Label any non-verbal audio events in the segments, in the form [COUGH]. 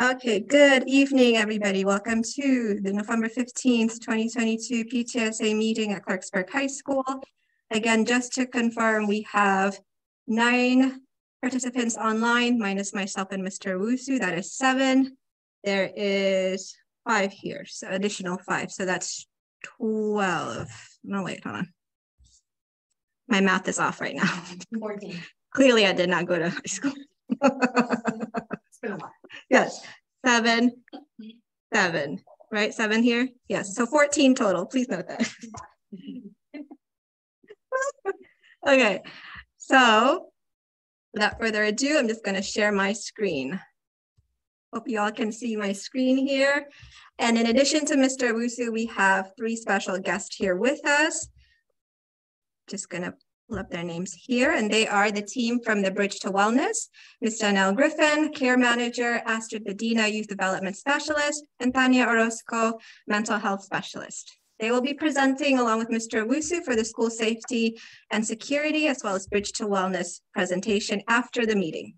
Okay, good evening, everybody. Welcome to the November 15th, 2022 PTSA meeting at Clarksburg High School. Again, just to confirm, we have nine participants online, minus myself and Mr. Owusu, that is seven. There is five here, so additional five, so that's 12. No, wait, hold on. My math is off right now. [LAUGHS] 14. Clearly, I did not go to high school. It's been a while. Yes, seven, seven, right? Seven here? Yes, so 14 total. Please note that. [LAUGHS] okay, so without further ado, I'm just going to share my screen. Hope you all can see my screen here. And in addition to Mr. Owusu, we have three special guests here with us. Just going to pull up their names here, and they are the team from the Bridge to Wellness, Ms. Danielle Griffin, Care Manager, Astrid Bedina, Youth Development Specialist, and Tanya Orozco, Mental Health Specialist. They will be presenting along with Mr. Owusu for the school safety and security, as well as Bridge to Wellness presentation after the meeting.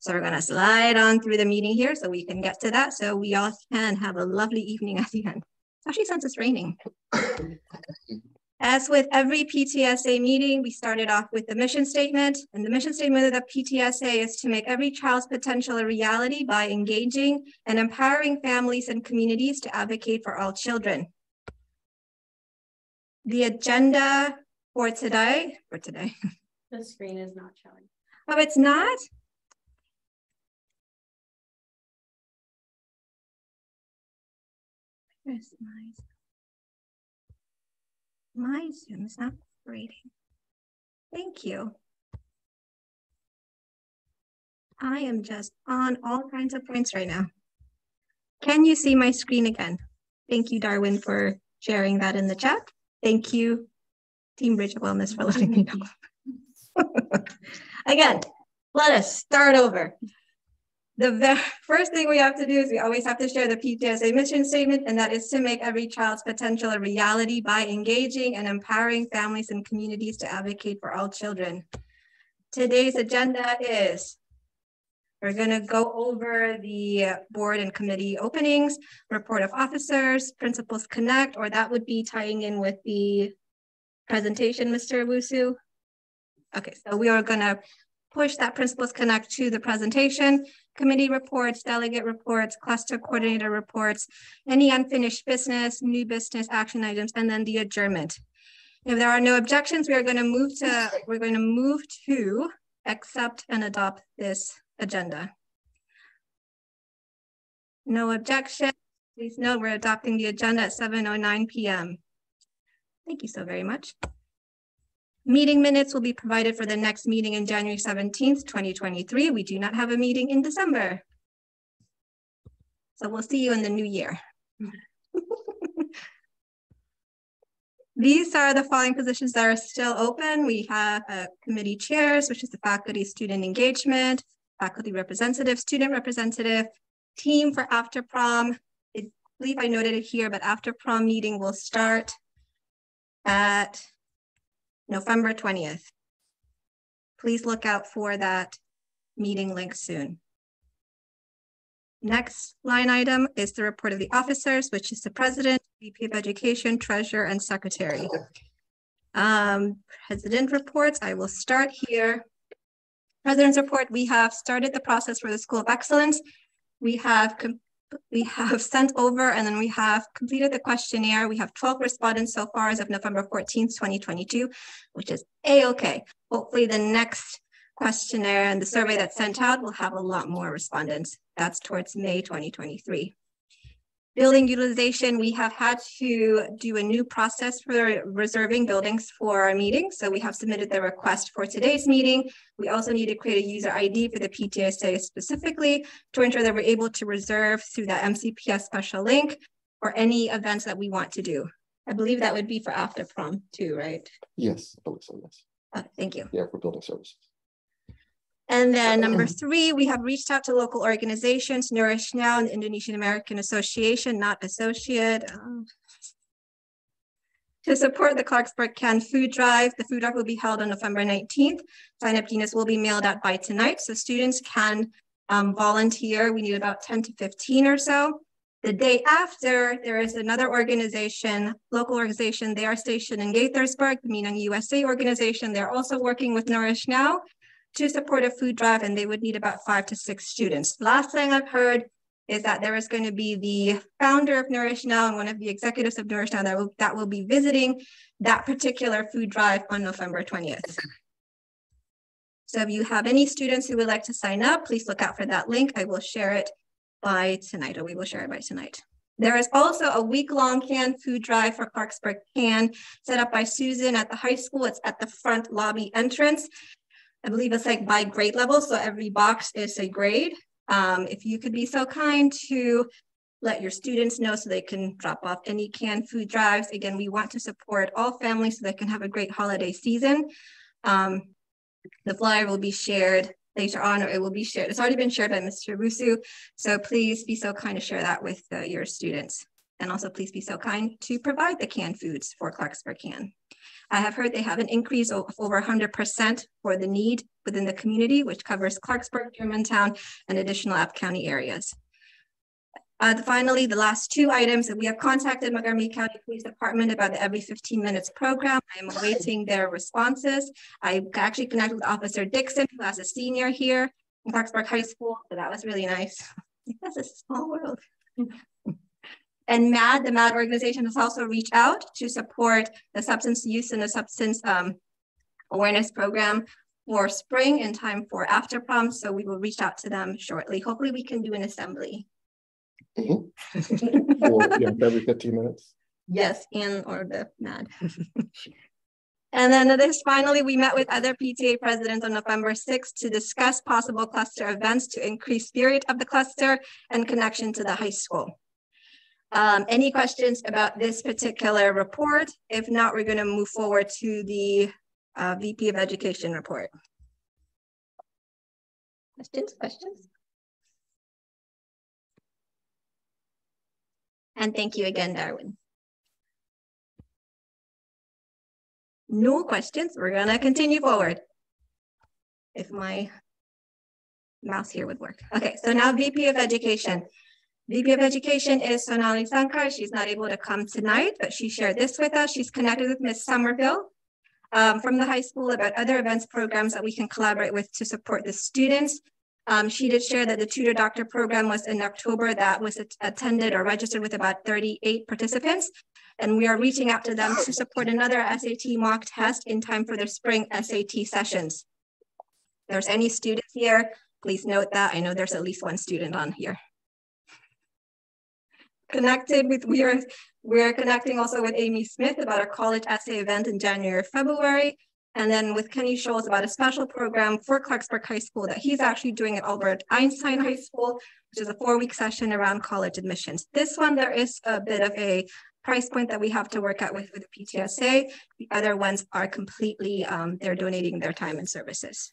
So we're gonna slide on through the meeting here so we can get to that so we all can have a lovely evening at the end, especially since it's raining. [LAUGHS] As with every PTSA meeting, we started off with the mission statement. And the mission statement of the PTSA is to make every child's potential a reality by engaging and empowering families and communities to advocate for all children. The agenda for today, for today. [LAUGHS] The screen is not showing. Oh, it's not? Where's my my Zoom is not operating. Thank you. I am just on all kinds of points right now. Can you see my screen again? Thank you, Darwin, for sharing that in the chat. Thank you, Team Bridge to Wellness, for [LAUGHS] letting me know. [LAUGHS] again, let us start over the first thing we have to do is we always have to share the PTSA mission statement, and that is to make every child's potential a reality by engaging and empowering families and communities to advocate for all children. Today's agenda is we're going to go over the board and committee openings, report of officers, principals connect, or that would be tying in with the presentation, Mr. Owusu. Okay, so we are going to push that principals connect to the presentation, committee reports, delegate reports, cluster coordinator reports, any unfinished business, new business action items, and then the adjournment. If there are no objections, we are going to move to we're going to move to accept and adopt this agenda. No objection. Please note we're adopting the agenda at 7.09 p.m. Thank you so very much. Meeting minutes will be provided for the next meeting in January 17th, 2023. We do not have a meeting in December. So we'll see you in the new year. [LAUGHS] These are the following positions that are still open. We have committee chairs, which is the faculty student engagement, faculty representative, student representative, team for after prom. I believe I noted it here, but after prom meeting will start at November 20th. Please look out for that meeting link soon. Next line item is the report of the officers, which is the president, VP of Education, treasurer, and secretary. Um, president reports, I will start here. President's report, we have started the process for the School of Excellence. We have we have sent over and then we have completed the questionnaire. We have 12 respondents so far as of November 14th, 2022, which is a-okay. Hopefully the next questionnaire and the survey that's sent out will have a lot more respondents. That's towards May 2023. Building utilization, we have had to do a new process for reserving buildings for our meeting. So we have submitted the request for today's meeting. We also need to create a user ID for the PTSA specifically to ensure that we're able to reserve through that MCPS special link for any events that we want to do. I believe that would be for after prom too, right? Yes, I believe so, yes. Oh, thank you. Yeah, for building services. And then number three, we have reached out to local organizations, Nourish Now and the Indonesian American Association, not associate, um, To support the Clarksburg Can Food Drive, the food drive will be held on November 19th. Sign-up units will be mailed out by tonight, so students can um, volunteer. We need about 10 to 15 or so. The day after, there is another organization, local organization. They are stationed in Gaithersburg, the Minang USA organization. They're also working with Nourish Now to support a food drive, and they would need about five to six students. Last thing I've heard is that there is going to be the founder of Nourish Now and one of the executives of Nourish Now that will, that will be visiting that particular food drive on November 20th. So if you have any students who would like to sign up, please look out for that link. I will share it by tonight, or we will share it by tonight. There is also a week-long canned food drive for Clarksburg Can set up by Susan at the high school. It's at the front lobby entrance. I believe it's like by grade level, so every box is a grade. Um, if you could be so kind to let your students know so they can drop off any canned food drives. Again, we want to support all families so they can have a great holiday season. Um, the flyer will be shared later on, or it will be shared. It's already been shared by Mr. Owusu. So please be so kind to share that with uh, your students. And also please be so kind to provide the canned foods for Clarksburg Can. I have heard they have an increase of over 100% for the need within the community, which covers Clarksburg, Germantown, and additional Up County areas. Uh, finally, the last two items that we have contacted Montgomery County Police Department about the every 15 minutes program. I'm awaiting their responses. I actually connected with Officer Dixon, who has a senior here in Clarksburg High School. So that was really nice. [LAUGHS] That's a small world. And MADD, the MADD organization has also reached out to support the substance use and the substance um, awareness program for spring in time for after prom. So we will reach out to them shortly. Hopefully we can do an assembly Mhm. For, yeah, every fifteen minutes. Yes, and or the MADD. and then this finally, we met with other PTA presidents on November 6th to discuss possible cluster events to increase spirit of the cluster and connection to the high school. Um, any questions about this particular report? If not, we're going to move forward to the uh, VP of Education report. Questions, questions? And thank you again, Darwin. No questions. We're going to continue forward. If my mouse here would work. Okay, so now VP of Education. VP of Education is Sonali Sankar. She's not able to come tonight, but she shared this with us. She's connected with Ms. Somerville um, from the high school about other events programs that we can collaborate with to support the students. Um, she did share that the tutor doctor program was in October that was attended or registered with about 38 participants. And we are reaching out to them to support another SAT mock test in time for their spring SAT sessions. If there's any students here, please note that. I know there's at least one student on here. Connected with, we are, we're connecting also with Amy Smith about our college essay event in January, or February. And then with Kenny Scholes about a special program for Clarksburg High School that he's actually doing at Albert Einstein High School, which is a four-week session around college admissions. This one, there is a bit of a price point that we have to work out with with the PTSA. The other ones are completely, um, they're donating their time and services.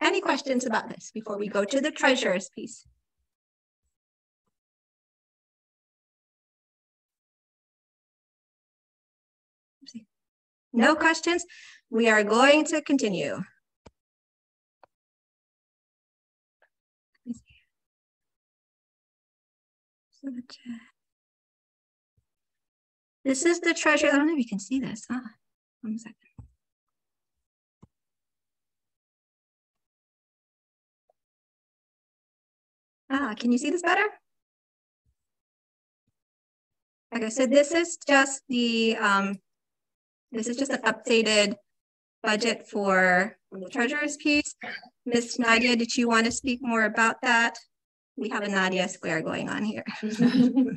Any questions about this before we go to the treasurer's piece? No questions? We are going to continue. This is the treasure. I don't know if you can see this. Huh? One second. Ah, can you see this better? Okay, so this is just the, um, this is just an updated budget for the treasurer's piece. Miss Nadia, did you want to speak more about that? We have a Nadia square going on here. [LAUGHS] you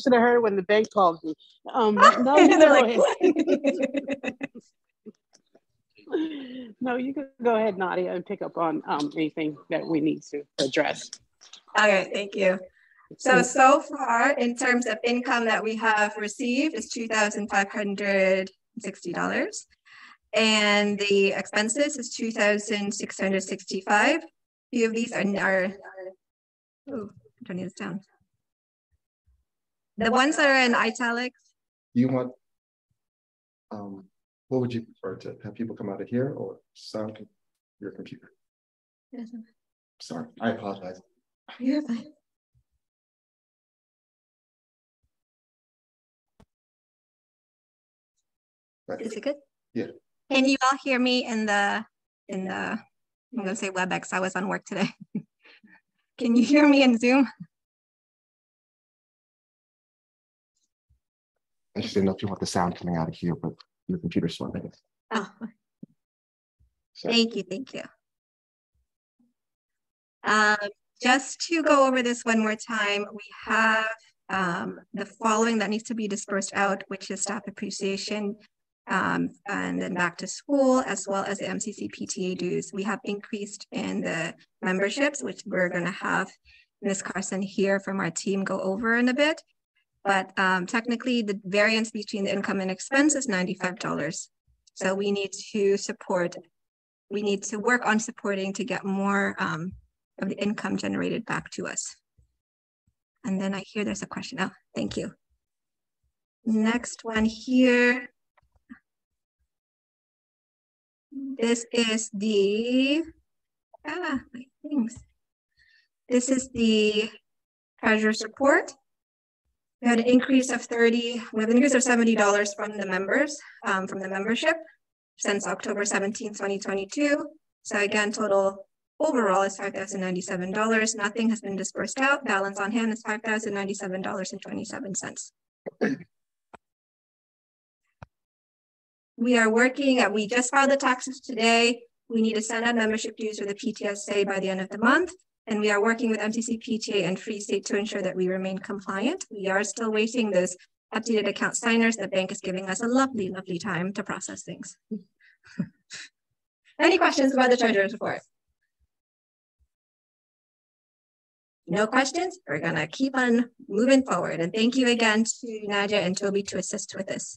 should have heard when the bank called me. Um, [LAUGHS] no, They're like, [LAUGHS] no, you can go ahead, Nadia, and pick up on um, anything that we need to address. All right, thank you. So, so far in terms of income that we have received is 2,500 $60. And the expenses is 2,665. Few of these are, are oh, I'm turning this down. The ones that are in italics you want, um, what would you prefer to have people come out of here or sound your computer? Sorry, I apologize. You're fine. Right. Is it good? Yeah. Can you all hear me in the, in the, I'm gonna say WebEx, I was on work today. [LAUGHS] Can you hear me in Zoom? I just didn't know if you want the sound coming out of here, but your computer's fine. Oh, So, thank you, thank you. Um, just to go over this one more time, we have um, the following that needs to be dispersed out, which is staff appreciation um, and then back to school, as well as the MCC PTA dues. We have increased in the memberships, which we're gonna have Ms. Carson here from our team go over in a bit. But um, technically, the variance between the income and expense is ninety-five dollars. So we need to support, we need to work on supporting to get more um, of the income generated back to us. And then I hear there's a question. Oh, thank you. Next one here. This is the, ah, things. This is the treasurer's report. We had an increase of 30, we have an increase of $70 from the members, um, from the membership since October 17, 2022. So again, total overall is $5,097. Nothing has been dispersed out. Balance on hand is $5,097.27. We are working, we just filed the taxes today. We need to send out membership dues for the PTSA by the end of the month. And we are working with MCC PTA and Free State to ensure that we remain compliant. We are still waiting those updated account signers. The bank is giving us a lovely, lovely time to process things. [LAUGHS] Any questions about the treasurer's report? No questions? We're gonna keep on moving forward. And thank you again to Nadia and Toby to assist with this.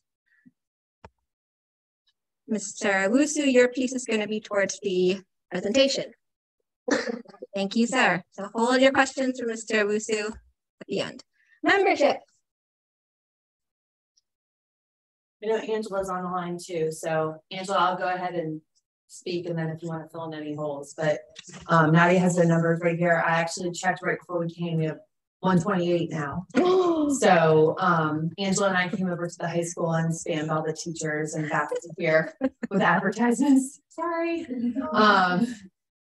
Mr. Owusu, your piece is gonna be towards the presentation. Thank you, sir. So hold your questions for Mr. Owusu at the end. Membership. I know Angela's on the line too, so Angela, I'll go ahead and speak and then if you want to fill in any holes, but um Nadia has the numbers right here. I actually checked right before we came, we have one twenty-eight now. [GASPS] So um Angela and I came over to the high school and spammed all the teachers and faculty here with advertisements. Sorry. Um,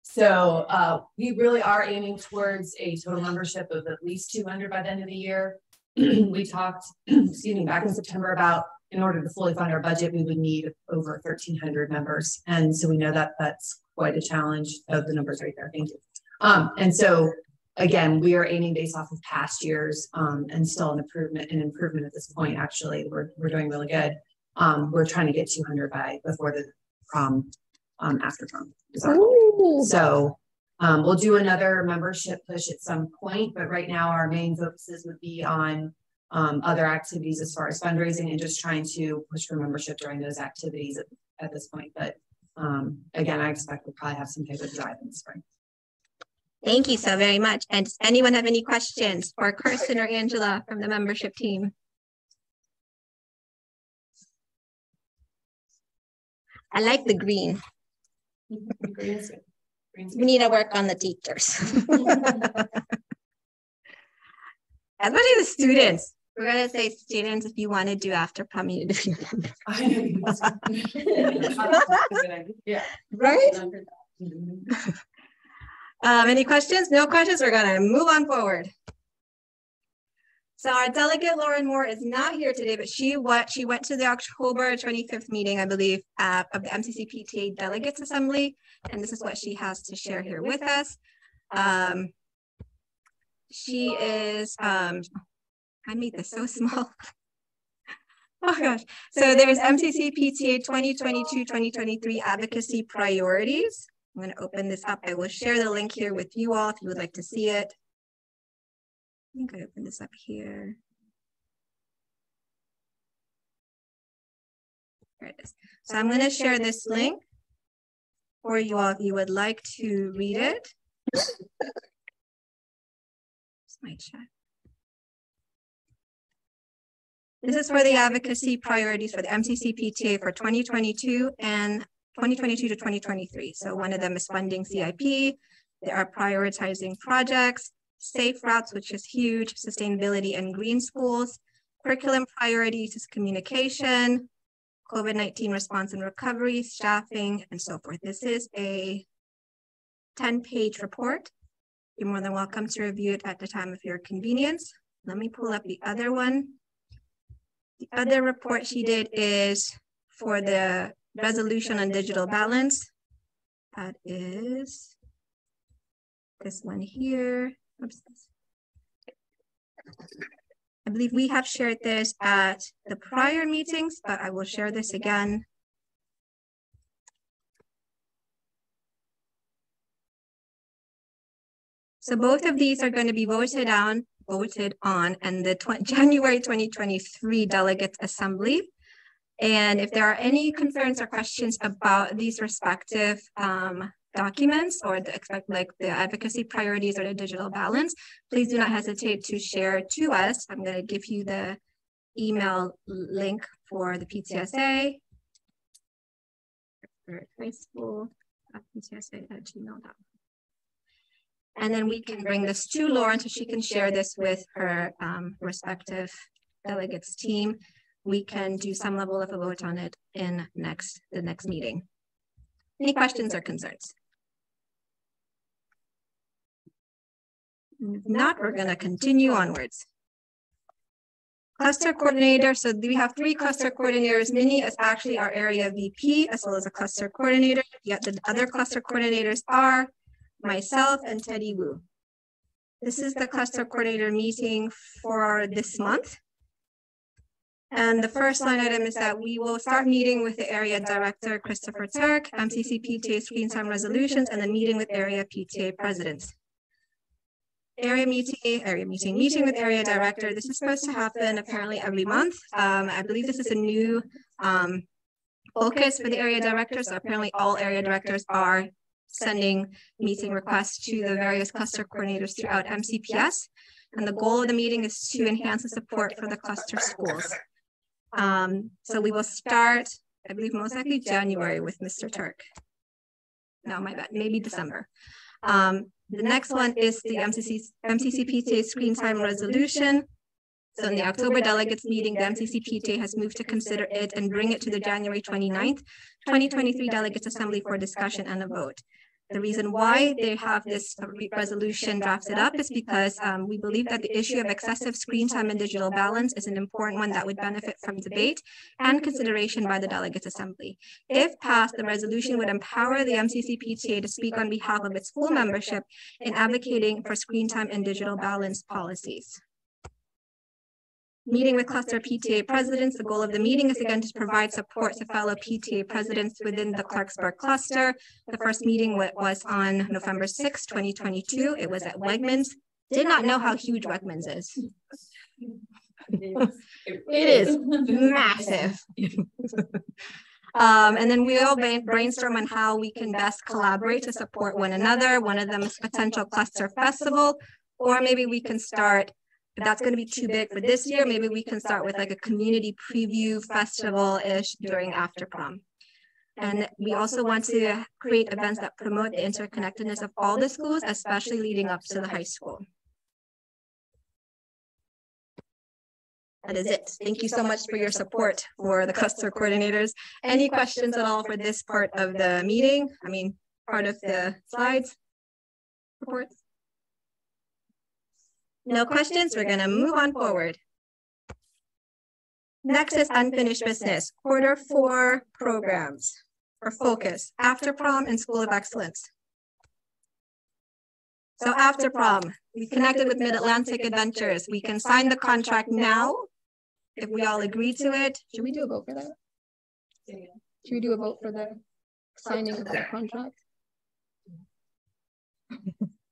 so uh we really are aiming towards a total membership of at least two hundred by the end of the year. [CLEARS THROAT] We talked, [CLEARS THROAT] excuse me, back in September about in order to fully fund our budget, we would need over thirteen hundred members. And so we know that that's quite a challenge of the numbers right there. Thank you. Um, and so again, we are aiming based off of past years, um, and still an improvement, an improvement at this point, actually, we're, we're doing really good. Um, we're trying to get two hundred by, before the prom, um, after prom. So, um, we'll do another membership push at some point, but right now our main focuses would be on um, other activities as far as fundraising and just trying to push for membership during those activities at, at this point. But, um, again, I expect we'll probably have some type of drive in the spring. Thank you so very much. And does anyone have any questions for Kirsten or Angela from the membership team? I like the green. We need to work on the teachers. [LAUGHS] As Especially the students. We're gonna say students, if you want to do after prom, you need to be. Yeah. [LAUGHS] [LAUGHS] Right? Um, any questions? No questions? We're gonna move on forward. So our delegate Lauren Moore is not here today, but she what she went to the October twenty-fifth meeting, I believe, uh, of the MCC PTA Delegates Assembly, and this is what she has to share here with us. Um, she is, um, I made this so [LAUGHS] small. Oh gosh, so there's MCC PTA 2022-2023 advocacy priorities. I'm gonna open this up. I will share the link here with you all if you would like to see it. I think I opened this up here. There it is. So I'm gonna share this link for you all if you would like to read it. It's my chat. This is for the advocacy priorities for the MCCPTA for 2022 and 2022 to 2023. So one of them is funding CIP. They are prioritizing projects, safe routes, which is huge, sustainability and green schools, curriculum priorities is communication, COVID-19 response and recovery, staffing, and so forth. This is a 10-page report. You're more than welcome to review it at the time of your convenience. Let me pull up the other one. The other report she did is for the resolution on digital balance. That is this one here. Oops. I believe we have shared this at the prior meetings, but I will share this again. So both of these are going to be voted on, voted on, and the [LAUGHS] January 2023 Delegates Assembly. And if there are any concerns or questions about these respective um, documents or the expect like the advocacy priorities or the digital balance, please do not hesitate to share to us. I'm going to give you the email link for the PTSA. And then we can bring this to Lauren so she can share this with her um, respective delegates team. We can do some level of a vote on it in next the next meeting. Any questions or concerns? If not, we're going to continue onwards. Cluster coordinator. So we have three cluster coordinators. Minnie is actually our area VP as well as a cluster coordinator. Yet the other cluster coordinators are myself and Teddy Wu. This is the cluster coordinator meeting for this month. And the first line item is that we will start meeting with the area director, Christopher Turk, MCC PTA screen time resolutions, and then meeting with area PTA presidents area meeting, area meeting, meeting with area director. This is supposed to happen apparently every month. Um, I believe this is a new um, focus for the area directors. So apparently all area directors are sending meeting requests to the various cluster coordinators throughout MCPS. And the goal of the meeting is to enhance the support for the cluster schools. Um, so we will start, I believe most likely January with Mr. Turk. No, my bad, maybe December. Um, the next one is the MCC, MCCPTA screen time resolution. So in the October delegates meeting, the MCCPTA has moved to consider it and bring it to the January 29th, 2023 delegates assembly for discussion and a vote. The reason why they have this resolution drafted up is because um, we believe that the issue of excessive screen time and digital balance is an important one that would benefit from debate and consideration by the Delegates Assembly. If passed, the resolution would empower the MCCPTA to speak on behalf of its full membership in advocating for screen time and digital balance policies. Meeting with cluster PTA presidents, the goal of the meeting is again to provide support to fellow PTA presidents within the Clarksburg cluster. The first meeting was on November 6, 2022. It was at Wegmans. Did not know how huge Wegmans is. it is massive. Um, and then we all brainstorm on how we can best collaborate to support one another. One of them is potential cluster festival, or maybe we can start that's going to be too big for this year, maybe we can start with like a community preview festival-ish during after prom. And we also want to create events that promote the interconnectedness of all the schools, especially leading up to the high school. That is it. Thank you so much for your support for the cluster coordinators. Any questions at all for this part of the meeting? I mean, part of the slides, reports? No questions, we're gonna move on forward. Next is unfinished business, quarter four programs or focus, after prom and school of excellence. So after prom, we connected with Mid-Atlantic Adventures. We can sign the contract now if we all agree to it. Should we do a vote for that? Should we do a vote for the signing of the contract?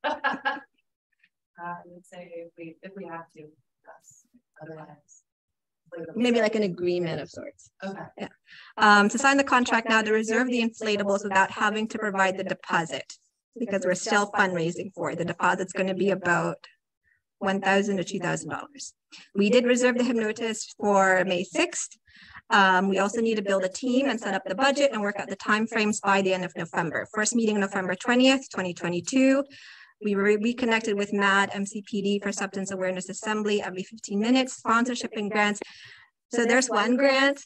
[LAUGHS] Uh, I would say if we, if we have to, yes, otherwise. Maybe like an agreement of sorts. Okay. Yeah. Um, to sign the contract now to reserve the inflatables without having to provide the deposit because we're still fundraising for it. The deposit's going to be about 1,000 to $2,000. We did reserve the hypnotist for May 6th. Um, we also need to build a team and set up the budget and work out the timeframes by the end of November. First meeting November 20th, 2022. We re reconnected with MADD MCPD for Substance Awareness Assembly every 15 minutes, sponsorship and grants. So there's one grant.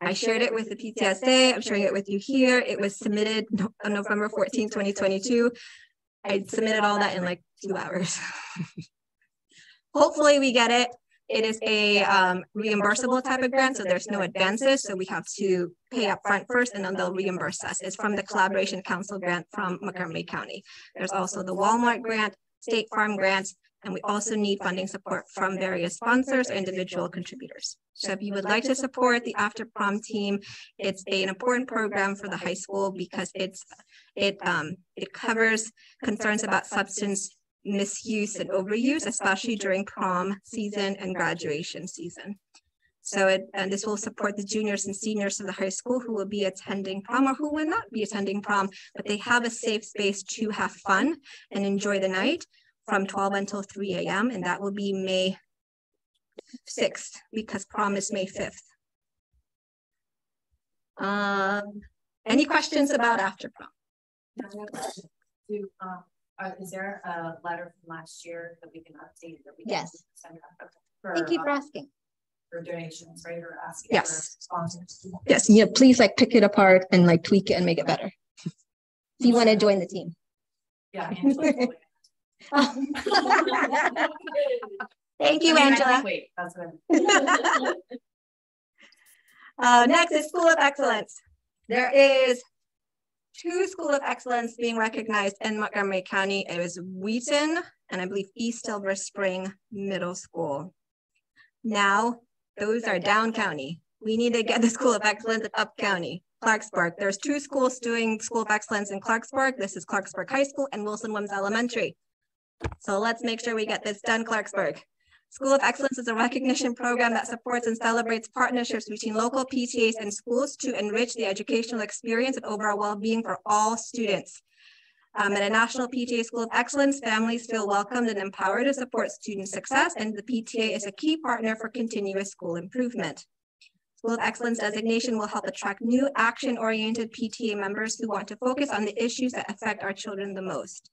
I shared it with the PTSA. I'm sharing it with you here. It was submitted on November 14, 2022. I submitted all that in like two hours. [LAUGHS] Hopefully we get it. It is a um, reimbursable type of grant, so there's no advances. So we have to pay up front first and then they'll reimburse us. It's from the Collaboration Council grant from Montgomery County. There's also the Walmart grant, State Farm grants, and we also need funding support from various sponsors or individual contributors. So if you would like to support the After Prom team, it's an important program for the high school because it's it um, it covers concerns about substance misuse and overuse, especially during prom season and graduation season. So it, and this will support the juniors and seniors of the high school who will be attending prom or who will not be attending prom, but they have a safe space to have fun and enjoy the night from 12 until 3 a.m. And that will be May 6th because prom is May 5th. Um, any questions about after prom? Do, um, uh, is there a letter from last year that we can update that we yes. send out? For, Thank you for uh, asking. For donations, right? Or asking yes. sponsors. Yes. Yeah. Please like pick it apart and like tweak it and make it better. if you want to join the team. Yeah. [LAUGHS] Thank you, Angela. Wait, that's good. [LAUGHS] uh, next is School of Excellence. There is two School of Excellence being recognized in Montgomery County. It was Wheaton and I believe East Silver Spring Middle School. Now, those are down county. We need to get the School of Excellence up county. Clarksburg. There's two schools doing School of Excellence in Clarksburg. This is Clarksburg High School and Wilson Wims Elementary. So let's make sure we get this done, Clarksburg. School of Excellence is a recognition program that supports and celebrates partnerships between local PTAs and schools to enrich the educational experience and overall well-being for all students. Um, at a National PTA School of Excellence, families feel welcomed and empowered to support student success, and the PTA is a key partner for continuous school improvement. School of Excellence designation will help attract new action-oriented PTA members who want to focus on the issues that affect our children the most.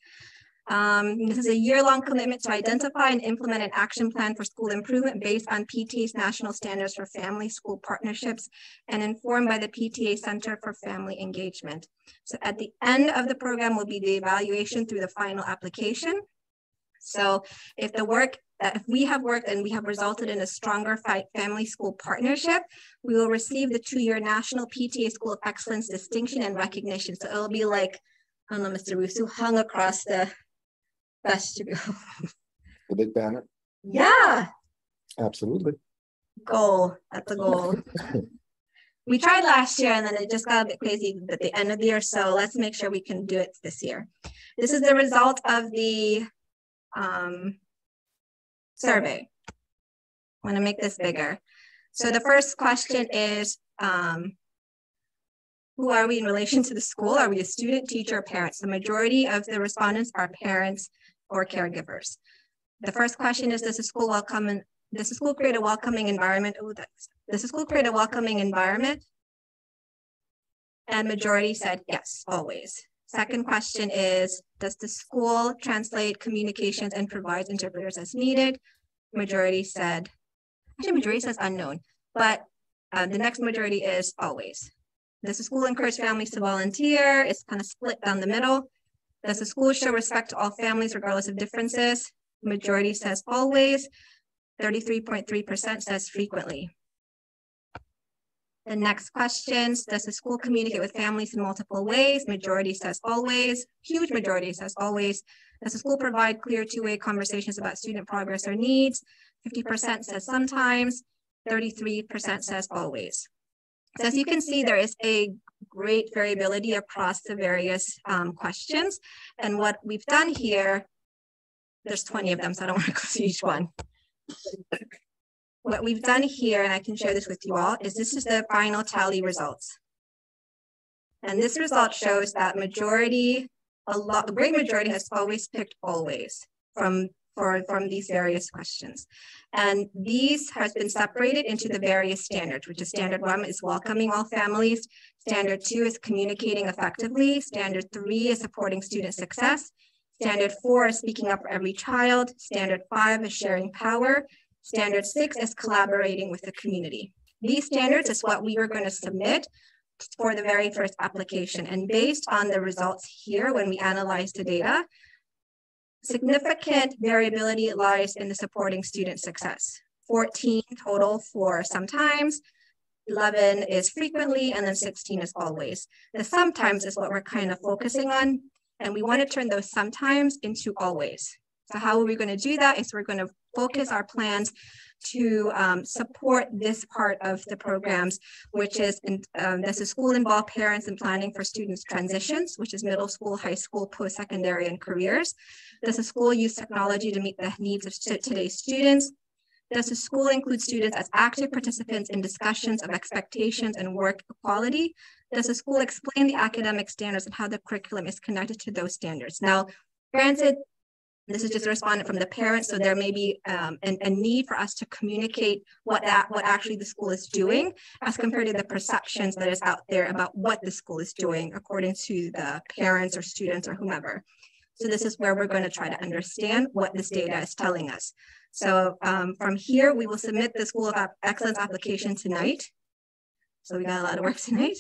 Um, this is a year-long commitment to identify and implement an action plan for school improvement based on PTA's national standards for family school partnerships and informed by the PTA Center for Family Engagement. So at the end of the program will be the evaluation through the final application. So if the work that if we have worked and we have resulted in a stronger family school partnership, we will receive the two-year National PTA School of Excellence distinction and recognition. So it'll be like, I don't know, Mr. Owusu hung across the vestibule. [LAUGHS] The big banner? Yeah. Absolutely. Goal. That's a goal. [LAUGHS] we tried last year and then it just got a bit crazy at the end of the year. So let's make sure we can do it this year. This is the result of the um, survey. I want to make this bigger. So the first question is, um, who are we in relation to the school? Are we a student, teacher, or parents? The majority of the respondents are parents or caregivers. The first question is, does the school welcome, does the school create a welcoming environment? Oh, that's, does the school create a welcoming environment? And majority said yes, always. Second question is, does the school translate communications and provides interpreters as needed? Majority said, actually majority says unknown, but uh, the next majority is always. Does the school encourage families to volunteer? It's kind of split down the middle. Does the school show respect to all families regardless of differences? Majority says always. 33.3% says frequently. The next questions, does the school communicate with families in multiple ways? Majority says always, huge majority says always. Does the school provide clear two-way conversations about student progress or needs? 50% says sometimes, 33% says always. So as you can see, there is a great variability across the various um, questions. And what we've done here, there's 20 of them, so I don't want [LAUGHS] to go through each one. What we've done here, and I can share this with you all, is this is the final tally results. And this result shows that majority, a lot, a great majority has always picked always from for, from these various questions. And these has been separated into the various standards, which is standard one is welcoming all families. Standard two is communicating effectively. Standard three is supporting student success. Standard four is speaking up for every child. Standard five is sharing power. Standard six is collaborating with the community. These standards is what we were going to submit for the very first application. And based on the results here, when we analyze the data, significant variability lies in the supporting student success. 14 total for sometimes, 11 is frequently, and then 16 is always. The sometimes is what we're kind of focusing on, and we want to turn those sometimes into always. So how are we going to do that? Is we're going to focus our plans to um, support this part of the programs, which is in, um, school involved parents and planning for students transitions, which is middle school, high school, post-secondary and careers. Does the school use technology to meet the needs of today's students? Does the school include students as active participants in discussions of expectations and work equality? Does the school explain the academic standards and how the curriculum is connected to those standards? Now, granted, this is just a respondent from the parents, so there may be um, an, a need for us to communicate what that what actually the school is doing as compared to the perceptions that is out there about what the school is doing according to the parents or students or whomever. So this is where we're going to try to understand what this data is telling us. So um, from here, we will submit the School of Excellence application tonight. So we got a lot of work tonight.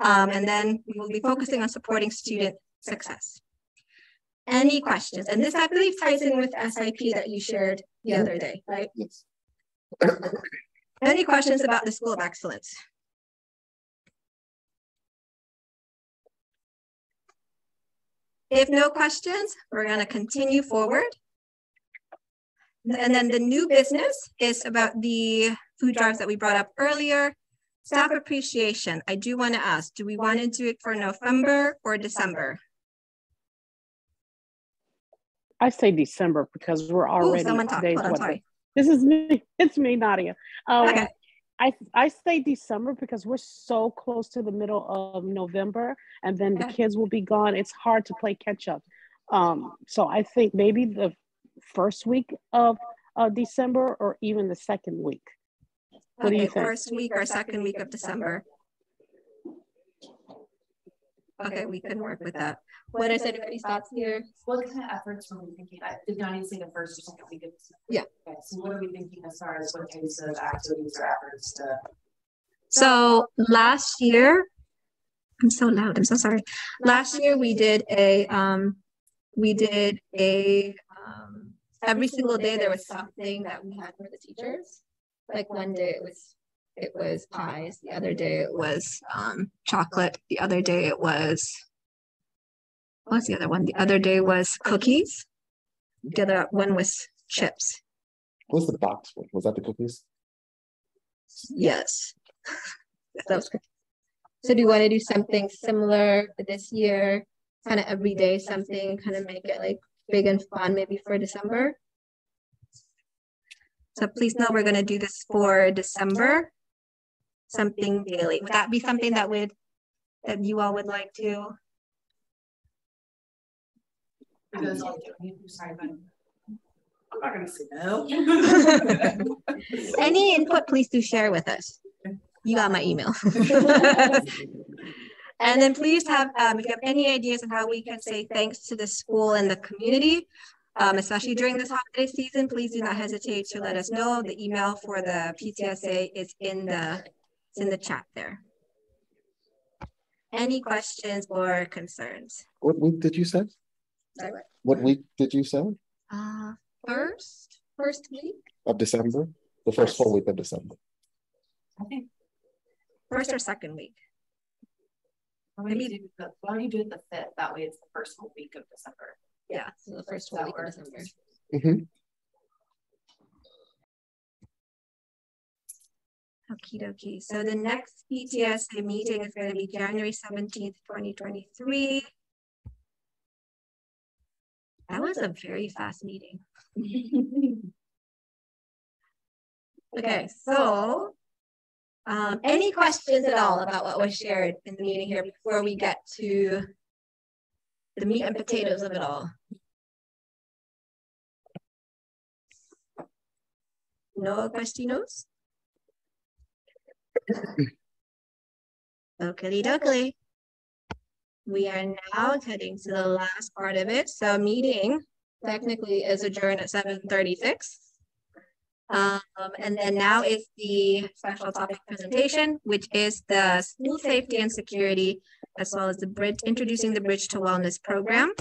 Um, and then we will be focusing on supporting student success. Any questions? And this, I believe, ties in with SIP that you shared the other day, right? Yes. Any questions about the School of Excellence? If no questions, we're going to continue forward. And then the new business is about the food drives that we brought up earlier. Staff appreciation. I do want to ask, do we want to do it for November or December? I say December because we're already Ooh, today's what the, this is me. [LAUGHS] It's me, Nadia. Um, okay. I I say December because we're so close to the middle of November, and then okay. the kids will be gone. It's hard to play catch up. Um, so I think maybe the first week of uh, December or even the second week. What okay, do you think? First week or second week of December. Okay, we can work with that. What is anybody's thoughts here? What kind of efforts were we thinking? I did not even say the first or second week of Yeah. Okay, so what are we thinking as far as what types of activities or efforts to? So last year, I'm so loud. I'm so sorry. Last year we did a um, we did a um, every single day there was something that we had for the teachers. Like one day it was it was pies. The other day it was um, chocolate. The other day it was, what was the other one? The other day was cookies. The other one was chips. What was the box one? Was that the cookies? Yes. [LAUGHS] that was good. So do you want to do something similar this year? Kind of every day, something, kind of make it like big and fun, maybe for December? So please know we're going to do this for December something daily. Would that be something that would that you all would like to? I'm not gonna say no. [LAUGHS] Any input, please do share with us. You got my email. [LAUGHS] and then please have, um, if you have any ideas on how we can say thanks to the school and the community, um, especially during this holiday season, please do not hesitate to let us know. The email for the PTSA is in the it's in the chat there. Any questions or concerns? What week did you say? Sorry, what? what week did you say? Uh, first, first week of December. The first yes. full week of December. Okay. First or second week. Maybe the, why don't you do it the fifth? That way, it's the first full week of December. Yeah, so the first full week of December. Mm-hmm. Okie dokie. So the next PTSA meeting is going to be January 17th, 2023. That was a very fast meeting. [LAUGHS] okay, so um, any questions at all about what was shared in the meeting here before we get to the meat and potatoes of it all? No questions? Okie dokie. We are now heading to the last part of it. So meeting technically is adjourned at 736. Um, and then now is the special topic presentation, which is the school safety and security, as well as the bridge, introducing the Bridge to Wellness program.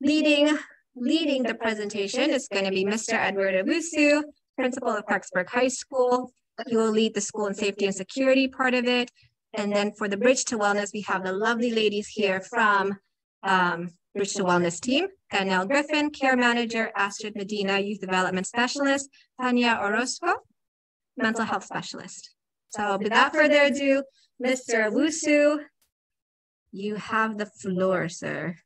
Leading, leading the presentation is going to be Mr. Edward Owusu, principal of Clarksburg High School. He will lead the school and safety and security part of it. And then for the Bridge to Wellness, we have the lovely ladies here from um, Bridge to Wellness team, Danielle Griffin, Care Manager, Astrid Medina, Youth Development Specialist, Tanya Orozco, Mental Health Specialist. So without further ado, Mr. Owusu, you have the floor, sir.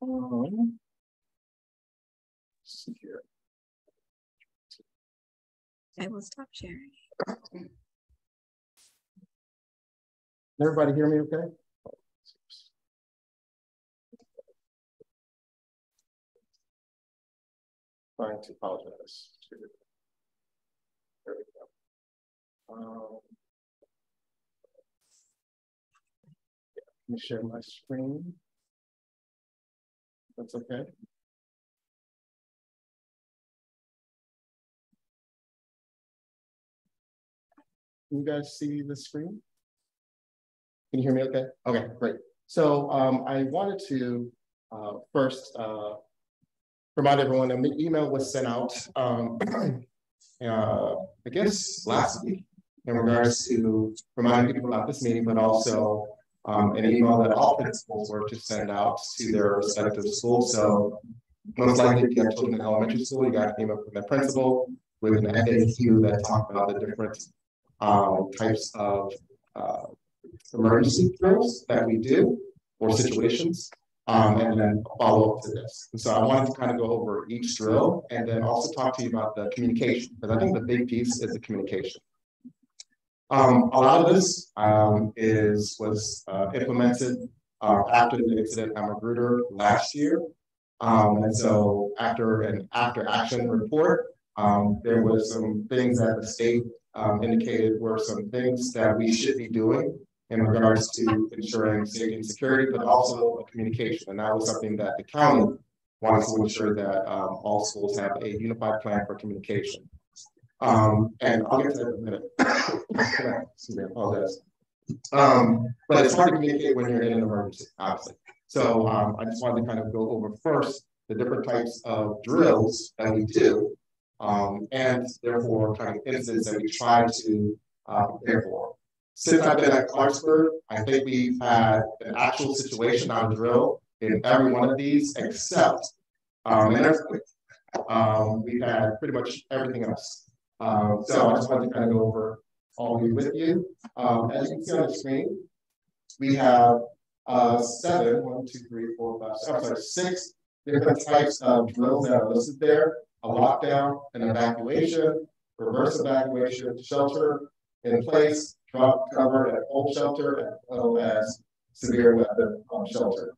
Um, I will stop sharing. Everybody hear me okay? Trying to apologize. There we go. Um, yeah, let me share my screen. That's okay. You guys see the screen? Can you hear me okay? Okay, great. So um, I wanted to uh, first uh, remind everyone that the email was sent out, um, [CLEARS THROAT] uh, I guess last week in regards to reminding people about this meeting, but also um, an email that all principals were to send out to their respective schools. So most likely if you have children in elementary school, you got an email from the principal with an FAQ that talked about the different types of uh, emergency drills that we do or situations, um, and then follow up to this. And so I wanted to kind of go over each drill and then also talk to you about the communication, because I think the big piece is the communication. Um, a lot of this um, is was uh, implemented uh, after the incident at Magruder last year. Um, and so after an after action report, um, there was some things that the state um, indicated were some things that we should be doing in regards to ensuring safety and security, but also communication. And that was something that the county wanted to ensure that um, all schools have a unified plan for communication. Um, and I'll get to that in a minute. [COUGHS] Excuse me, I apologize. Um, but it's hard to communicate when you're in an emergency, obviously. So um, I just wanted to kind of go over first the different types of drills that we do, um, and therefore kind of incidents that we try to uh, prepare for since I've been at Clarksburg, I think we've had an actual situation on drill in every one of these except um, an earthquake. Um, we've had pretty much everything else. Um, so I just wanted to kind of go over all these with you. Um, as you can see on the screen, we have uh, seven, one, two, three, four, five, I'm sorry, six different types of drills that are listed there. A lockdown, an evacuation, reverse evacuation, shelter in place, drop cover at home shelter as well as severe weather um, shelter.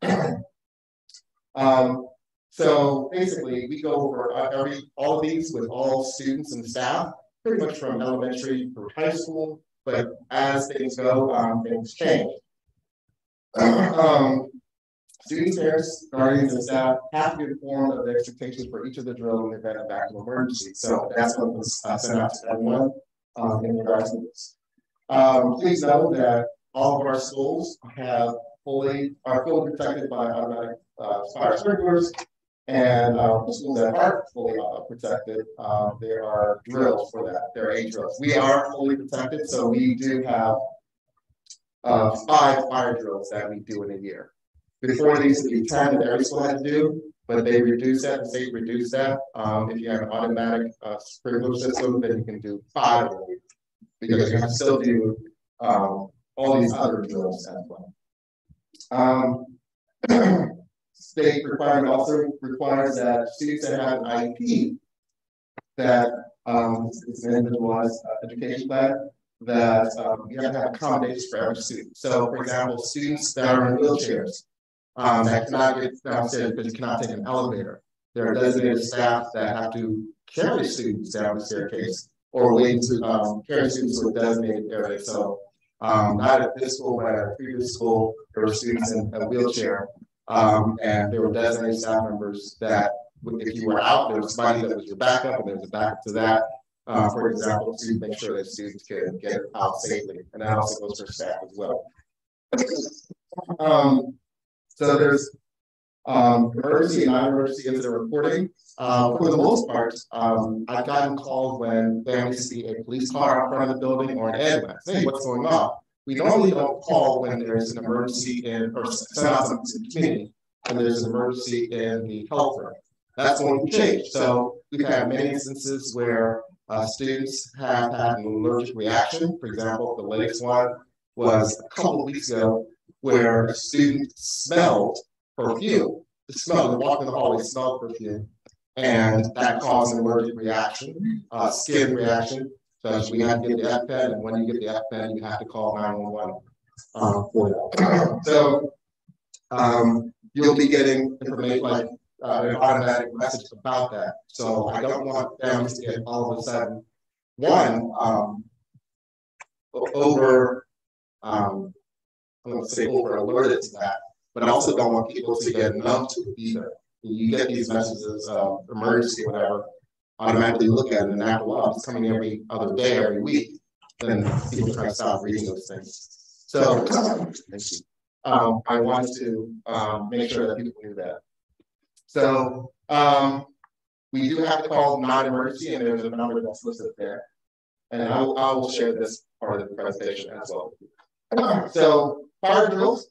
um, so basically, we go over every all of these with all students and staff, pretty much from elementary through high school. But as things go, um, things change. [CLEARS THROAT] um, students, parents, guardians, and staff have to be informed of the expectations for each of the drills in the event of actual emergency. So that's what was uh, sent out to everyone um, in regards to this. Um, please know that all of our schools have fully are fully protected by automatic uh, fire sprinklers, and um, the schools that aren't fully uh, protected, uh, there are drills for that. There are eight drills. We are fully protected, so we do have uh, five fire drills that we do in a year. Before these would be 10 that every school had to do, but they reduced that, the state reduced that. Um, if you have an automatic uh, sprinkler system, then you can do five because you have to still do um, all these other drills as well. Um, [CLEARS THROAT] state requirement also requires that students that have an IEP that um, it's an individualized uh, education plan that um, you have to have accommodations for every student. So, for example, students that are in wheelchairs um, that cannot get downstairs because you cannot take an elevator. There are designated staff that have to carry students down the staircase or wait to um, carry students to a designated area. So um, not at this school, but at a previous school, there were students in a wheelchair, um, and there were designated staff members that, if you were out, there was somebody that was your backup, and there was a backup to that. Uh, for example, to make sure that students can get out safely, and that also goes for staff as well. um, so there's um, emergency and non-emergency incident reporting. Uh, for the most part, um, I've gotten calls when families see a police car out front of the building or an ambulance. Hey, what's going on? We normally don't call when there's an emergency in, or send out something to the community when there's an emergency in the health room. That's when we change. So we've had many instances where uh, students have had an allergic reaction. For example, the latest one was a couple weeks ago where a student smelled perfume. The smell, they walked in the hallway, smelled perfume, and that caused an allergic reaction, uh, skin reaction. So we had to get the EpiPen, and when you get the EpiPen, you have to call 911 uh, for that. [CLEARS THROAT] so um, you'll be getting information like uh, an automatic message about that. So I don't want families to get all of a sudden one um, over um, Going to say over alerted to that, but I also don't want people to get numb to it either. You get these messages of emergency, whatever, automatically look at it and act, well, it's coming every other day, every week. Then people try to stop reading those things. So, thank you. Um, I wanted to um, make sure that people knew that. So, um, we do have to call non-emergency, and there's a number that's listed there. And I will, I will share this part of the presentation as well. So, drills,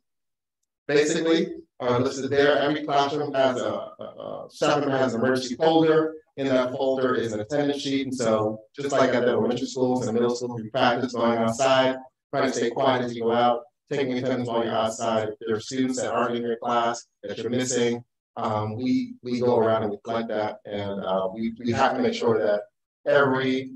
basically, are listed there. Every classroom has a, a, a has an emergency folder. In that folder is an attendance sheet. And so just like at the elementary schools and middle schools, we practice going outside, trying to stay quiet as you go out, taking attendance while you're outside. If there are students that aren't in your class that you're missing, um, we we go around and we collect that, and uh, we we have to make sure that every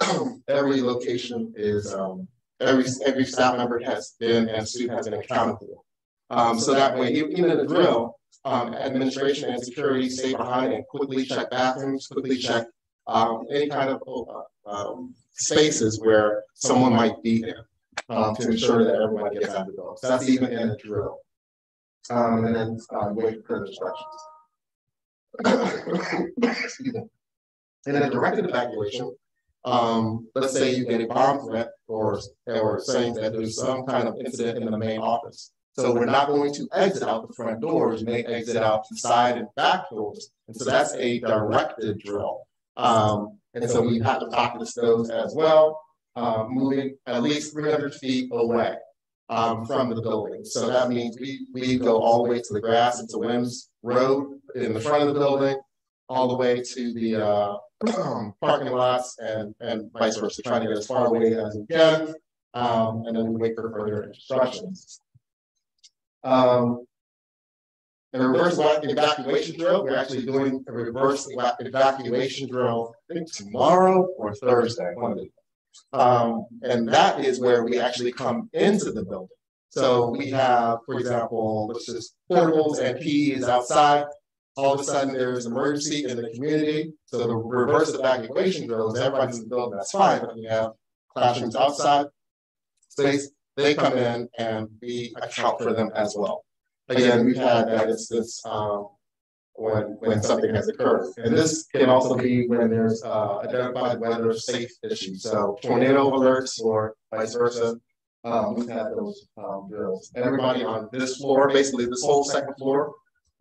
[CLEARS THROAT] every location is um, every every staff member has been and student has been accounted for. Um, so that way, even in the drill, um, administration and security stay behind and quickly check bathrooms, quickly check um, any kind of uh, um, spaces where someone might be in um, to ensure that everyone gets out of the door. So that's even in the drill. Um, and then wait for instructions. [COUGHS] in a directed evacuation, let's say you get a bomb threat or, or saying that there's some kind of incident in the main office. So we're not going to exit out the front doors, we may exit out the side and back doors. And so that's a directed drill. Um, and so we have to practice those as well, um, moving at least 300 feet away um, from the building. So that means we, we go all the way to the grass into Wims Road in the front of the building, all the way to the uh, [CLEARS THROAT] parking lots and, and vice versa, trying to get as far away as we can. Um, and then we wait for further instructions. Um, reverse evacuation drill, we're actually doing a reverse evacuation drill, I think tomorrow or Thursday. Um, and that is where we actually come into the building. So we have, for example, let's just portables and PEs outside. All of a sudden, there's emergency in the community. So the reverse evacuation drills, everybody's in the building, that's fine, but we have classrooms outside space they come in and we account for them as well. Again, we've had that instance um, when when something has occurred, and this can also be when there's uh, identified weather safe issues, so tornado alerts or vice versa. Um, we've had those um, drills. Everybody on this floor, basically this whole second floor,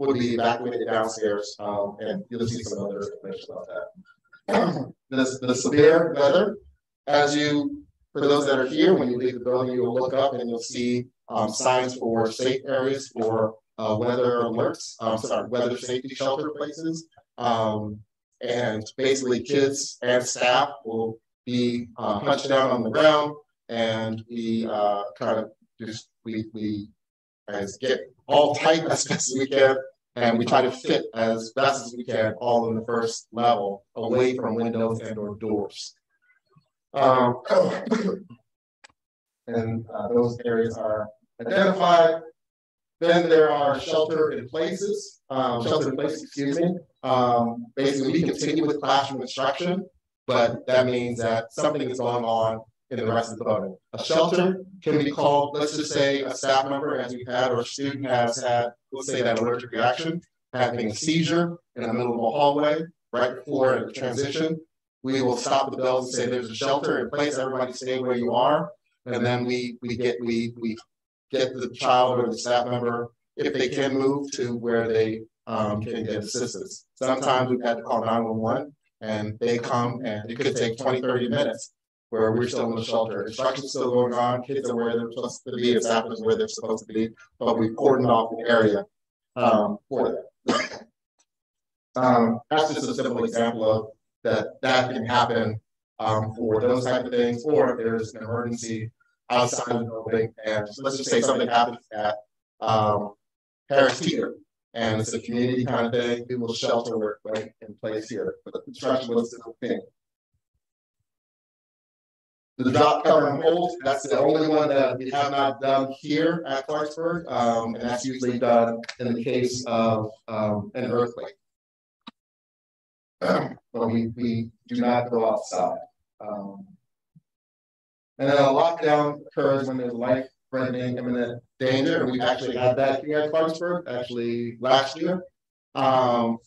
would be evacuated downstairs, um, and you'll see some other information about that. [CLEARS THROAT] the, the severe weather, as you for those that are here, when you leave the building, you'll look up and you'll see um, signs for safe areas for uh, weather alerts, um, sorry, weather safety shelter places. Um, and basically kids and staff will be uh, hunched down on the ground and we uh, kind of just, we, we as get all tight [LAUGHS] as best we can and we try to fit as best as we can all in the first level away from windows and or doors. Um, [COUGHS] and uh, those areas are identified. then there are shelter in places, um, shelter in place, excuse me. Um, basically, we continue with classroom instruction, but that means that something is going on in the rest of the building. A shelter can be called, let's just say a staff member as we've had or a student has had, let's say that allergic reaction, having a seizure in the middle of a hallway right before a transition. We will stop the bells and say there's a shelter in place, everybody stay where you are. And then we we get we we get the child or the staff member, if they can move to where they um, can get assistance. Sometimes we've had to call 911 and they come and it could take 20, 30 minutes where we're still in the shelter. Instruction's still going on, kids are where they're supposed to be, staff is where they're supposed to be, but we've cordoned off the area um, for that. Um, that's just a simple example of that that can happen um, for those type of things, or if there's an emergency outside the building, and let's just say something happens at um, Harris Teeter, and it's a community kind of thing, we will shelter work right in place here. But the construction was the thing. The drop cover and hold, that's the only one that we have not done here at Clarksburg, um, and that's usually done in the case of um, an earthquake. [CLEARS THROAT] but we, we do not go outside. Um, and then a lockdown occurs when there's life threatening imminent danger. We've actually had that here at Clarksburg, actually last year. Um,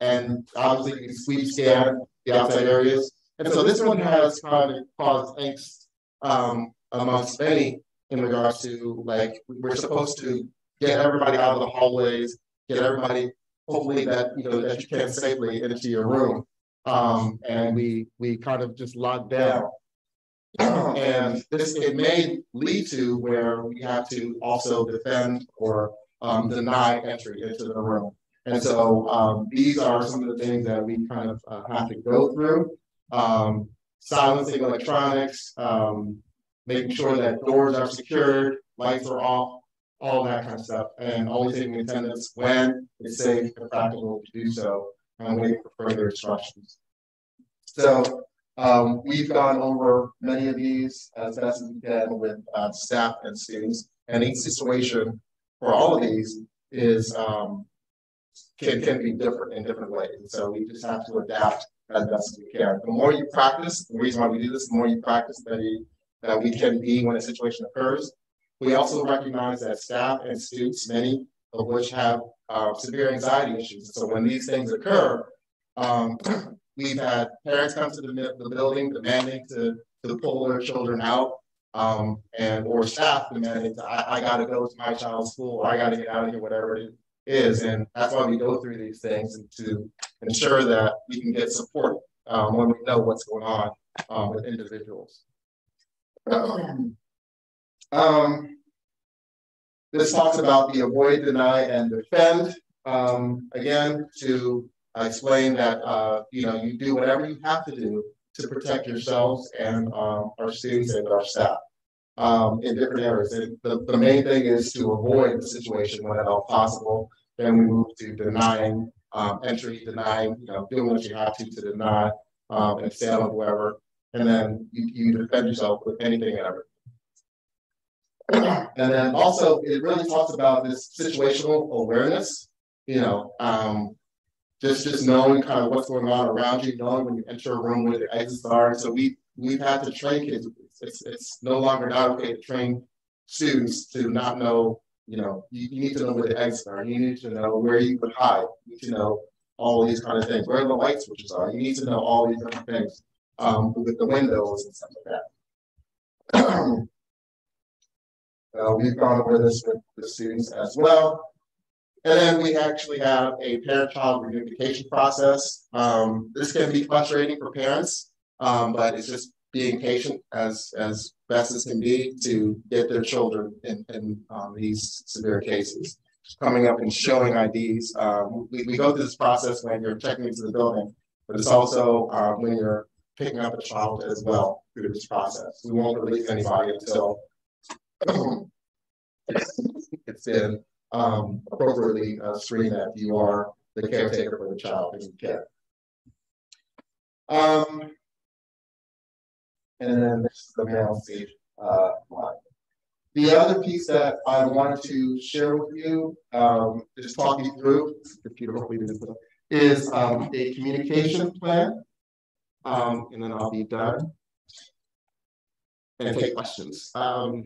and obviously we sweep scan the outside areas. And so this one has kind of caused angst um, amongst many in regards to like we're supposed to get everybody out of the hallways, get everybody hopefully that you know that you can safely into your room. Um, and we we kind of just locked down. [CLEARS THROAT] and this it may lead to where we have to also defend or um, deny entry into the room. And so um, these are some of the things that we kind of uh, have to go through. Um, silencing electronics, um, making sure that doors are secured, lights are off, all that kind of stuff, and only taking attendance when it's safe and practical to do so, and waiting for further instructions. So um, we've gone over many of these as best as we can with uh, staff and students, and each situation for all of these is um, can, can be different in different ways. So we just have to adapt as best we can. The more you practice, the reason why we do this, the more you practice that, we, that we can be when a situation occurs, we also recognize that staff and students, many of which have uh, severe anxiety issues. So when these things occur, um, [CLEARS THROAT] we've had parents come to the, the building demanding to, to pull their children out, um, and or staff demanding to, I, I got to go to my child's school, or I got to get out of here, whatever it is. And that's why we go through these things and to ensure that we can get support um, when we know what's going on um, with individuals. [CLEARS THROAT] Um, this talks about the avoid, deny, and defend. Um, again, to explain that uh, you know you do whatever you have to do to protect yourselves and um, our students and our staff um, in different areas. The, the main thing is to avoid the situation when at all possible. Then we move to denying um, entry, denying, you know, doing what you have to to deny um, and sale whoever. And then you, you defend yourself with anything and everything and then also it really talks about this situational awareness, you know, um, just just knowing kind of what's going on around you, knowing when you enter a room where the exits are. So we we've had to train kids. It's it's no longer not okay to train students to not know. You know, you, you need to know where the exits are. You need to know where you could hide. You need to know all these kind of things. Where the light switches are. You need to know all these different things um, with the windows and stuff like that. [CLEARS THROAT] Uh, we've gone over this with the students as well. And then we actually have a parent-child reunification process. Um, this can be frustrating for parents, um, but it's just being patient as as best as can be to get their children in, in um, these severe cases. Coming up and showing IDs. Um, we, we go through this process when you're checking into the building, but it's also uh, when you're picking up a child as well through this process. We won't release anybody until [COUGHS] it's been um, appropriately uh, screened that you are the caretaker for the child in care. Um, and then this is the male stage uh, line. the other piece that I wanted to share with you, um, just talk you through, is um, a communication plan. Um, and then I'll be done and take questions. Um,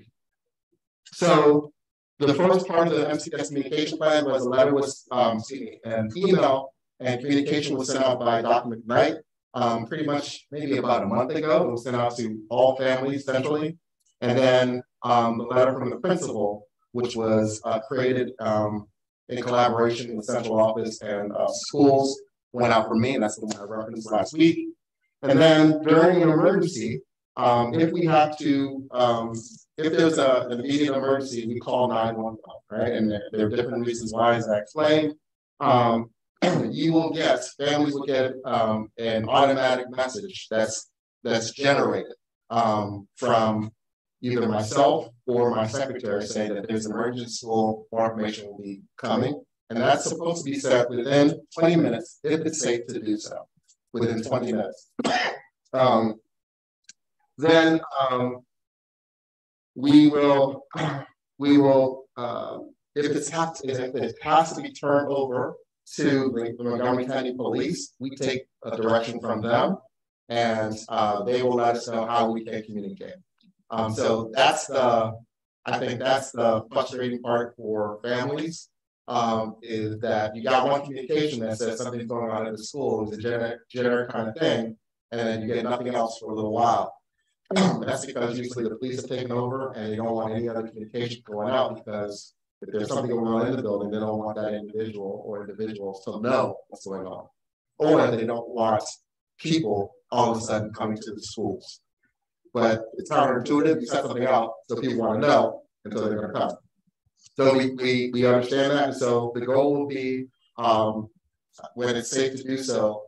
so the first part of the MCPS communication plan was a letter was, um, excuse me, an email and communication was sent out by Dr. McKnight um, pretty much maybe about a month ago. It was sent out to all families centrally. And then um, the letter from the principal, which was uh, created um, in collaboration with central office and uh, schools, went out for me, and that's the one I referenced last week. And then during an emergency, um, if we have to, um, if there's a, an immediate emergency, we call 911, right? And there, there, are different reasons why, as I explained. Um, [CLEARS THROAT] you will get, families will get um, an automatic message that's that's generated um, from either myself or my secretary saying that there's an emergency school, more information will be coming. And that's supposed to be sent within 20 minutes if it's safe to do so, within 20 minutes. [CLEARS THROAT] Um, then um, we will, [CLEARS THROAT] we will, uh, if, it's to, if it has to be turned over to the Montgomery County Police, we take a direction from them and uh, they will let us know how we can communicate. Um, so that's the, I think that's the frustrating part for families um, is that you got one communication that says something's going on at the school, it's a generic, generic kind of thing, and then you get nothing else for a little while. [CLEARS THROAT] that's because usually the police have taken over and they don't want any other communication going out because if there's something going on in the building, they don't want that individual or individuals to know what's going on. Or they don't want people all of a sudden coming to the schools. But it's counterintuitive. You set something out so people want to know, and so they're going to come. So we, we, we understand that. And so the goal will be um, when it's safe to do so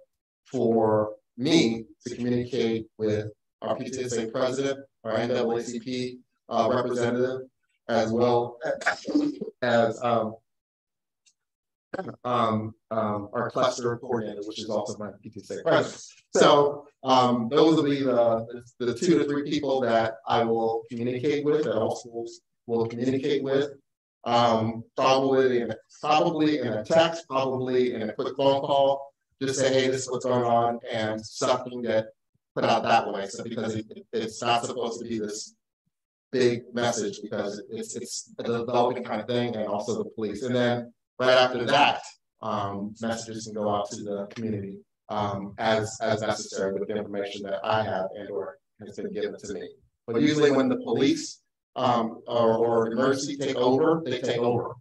for me to communicate with our PTSA president, our NAACP uh, representative, as well as um, um, um, our cluster coordinator, which is also my PTSA president. So um, those will be the, the two to three people that I will communicate with, that all schools will communicate with. Um, probably, in, probably in a text, probably in a quick phone call, just say, hey, this is what's going on, and something that put out that way. So because it, it's not supposed to be this big message because it's it's a developing kind of thing, and also the police. And then right after that, um, messages can go out to the community um, as as necessary with the information that I have and or has been given to me. But usually, when the police um, or, or emergency take over, they take over.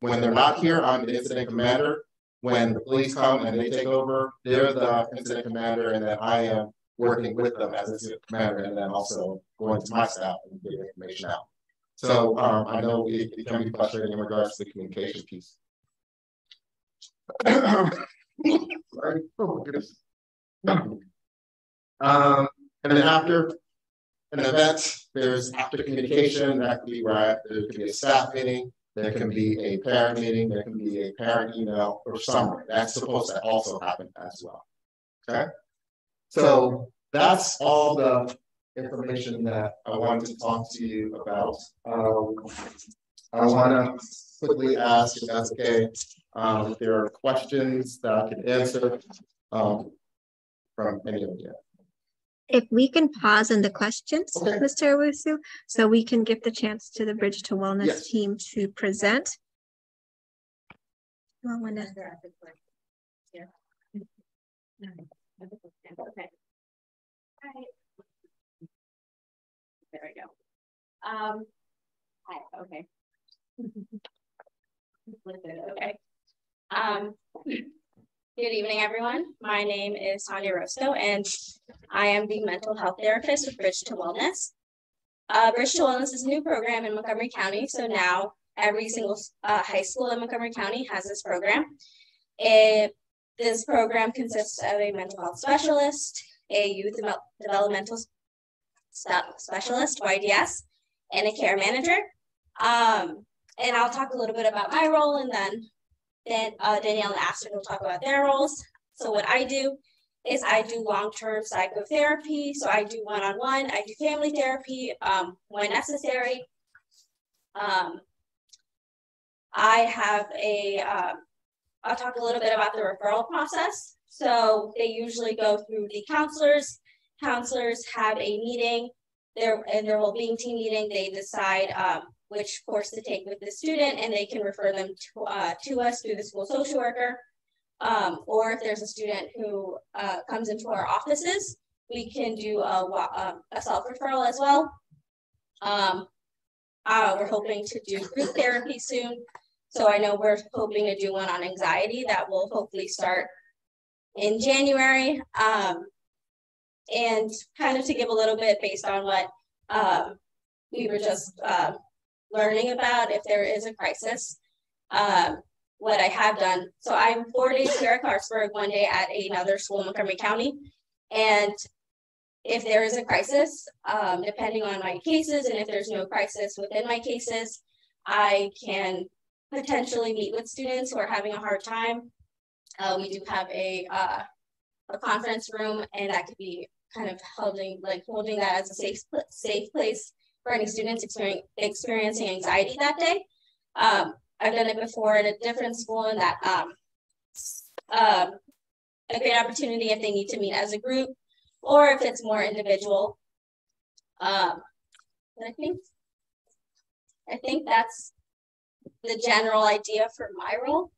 When they're not here, I'm the incident commander. When the police come and they take over, they're the incident commander, and then I am working with them as incident commander, and then also going to my staff and getting information out. So um, I know it, it, can be frustrating in regards to the communication piece. [COUGHS] Sorry. Oh my goodness. Um, and then after an event, there's after communication, that could be right, there could be a staff meeting, there can be a parent meeting, there can be a parent email or summary. That's supposed to also happen as well. Okay. So that's all the information that I wanted to talk to you about. Um, I want to quickly ask if that's okay. Um, if there are questions that I can answer um, from any of you. If we can pause in the questions, okay. Mr. Owusu, so we can give the chance to the Bridge to Wellness yes. team to present. Well. Okay. There we go. Um, hi, okay. okay. [LAUGHS] Um, Good evening, everyone. My name is Tanya Orozco, and I am the mental health therapist with Bridge to Wellness. Uh, Bridge to Wellness is a new program in Montgomery County, so now every single uh, high school in Montgomery County has this program. It, this program consists of a mental health specialist, a youth de developmental specialist, YDS, and a care manager. Um, and I'll talk a little bit about my role and then then uh, Danielle and Astrid will talk about their roles. So what I do is I do long-term psychotherapy. So I do one-on-one, I do family therapy um, when necessary. Um, I have a, um, I'll talk a little bit about the referral process. So they usually go through the counselors. Counselors have a meeting. There in their well-being team meeting, they decide um, which course to take with the student, and they can refer them to, uh, to us through the school social worker. Um, or if there's a student who uh, comes into our offices, we can do a, um, a self-referral as well. Um, uh, we're hoping to do group therapy soon. So I know we're hoping to do one on anxiety that will hopefully start in January. Um, and kind of to give a little bit based on what um, we were just uh, learning about if there is a crisis, um, what I have done. So I'm four days here at Clarksburg, one day at another school in Montgomery County. And if there is a crisis, um, depending on my cases, and if there's no crisis within my cases, I can potentially meet with students who are having a hard time. Uh, we do have a uh, a conference room, and that could be kind of holding like holding that as a safe safe place for any students experiencing anxiety that day. Um, I've done it before at a different school, and that um, um, a great opportunity if they need to meet as a group or if it's more individual. Um, I think I think that's the general idea for my role.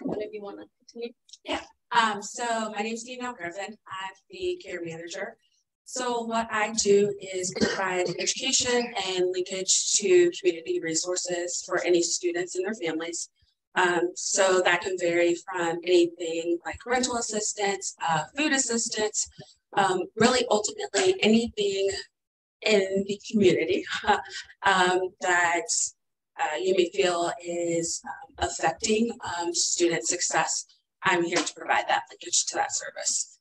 What if you want to continue? Yeah. Um, so my name is Steve Griffin. I'm the care manager. So what I do is provide education and linkage to community resources for any students and their families. Um, so that can vary from anything like rental assistance, uh, food assistance, um, really ultimately anything in the community [LAUGHS] um, that uh, you may feel is um, affecting um, student success. I'm here to provide that linkage to that service.